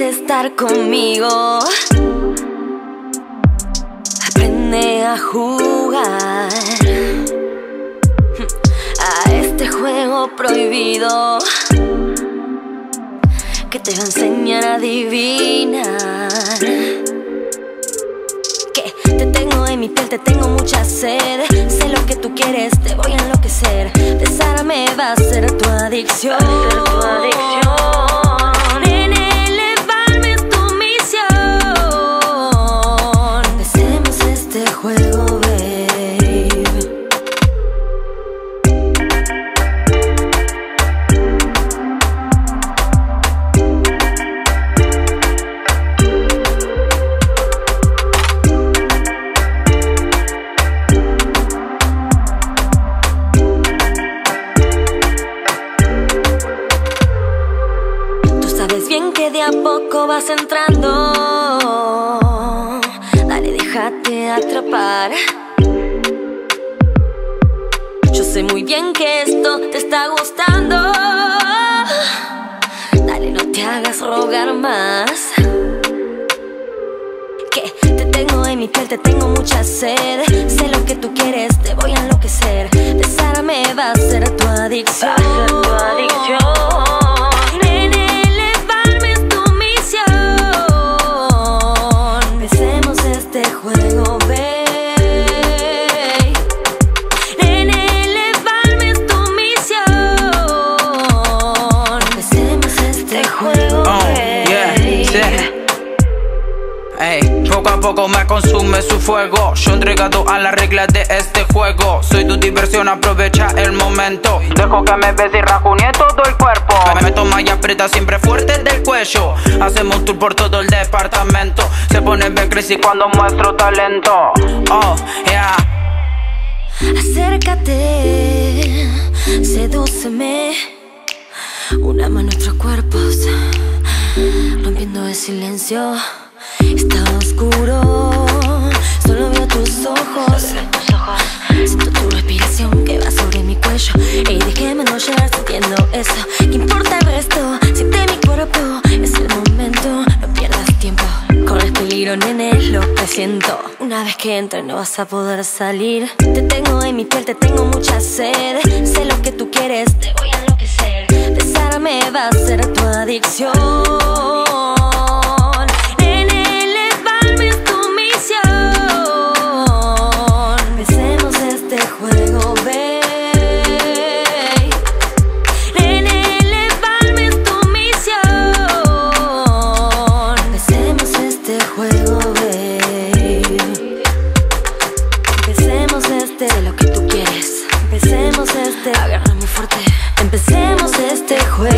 estar conmigo, aprende a jugar a este juego prohibido que te va a enseñar a adivinar. Que te tengo en mi piel, te tengo mucha sed. Sé lo que tú quieres, te voy a enloquecer. Besarme va a. Va a ser tu adicción. De a poco vas entrando. Dale, déjate atrapar. Yo sé muy bien que esto te está gustando. Dale, no te hagas rogar más. Que te tengo en mi piel, te tengo mucha sed. Sé lo que tú quieres, te voy a enloquecer. Besarme. Va a ser tu adicción. Poco a poco me consume su fuego. Yo entregado a las reglas de este juego. Soy tu diversión, aprovecha el momento. Dejo que me bese y rajunie todo el cuerpo. Me toma y aprieta siempre fuerte del cuello. Hacemos un tour por todo el departamento. Se pone bien crazy cuando muestro talento. Oh, yeah. Acércate, sedúceme. Una mano otros cuerpos, rompiendo el silencio. Sobre mi cuello. Y dejémonos llevar sintiendo eso. ¿Qué importa el resto? Siente mi cuerpo, es el momento. No pierdas tiempo. Corres peligro, nene, lo presiento. Una vez que entres no vas a poder salir. Te tengo en mi piel, te tengo mucha sed. Sé lo que tú quieres, te voy a enloquecer. Besarme va a ser tu adicción. de lo que tú quieres. Empecemos este, agarra muy fuerte. Empecemos este juego.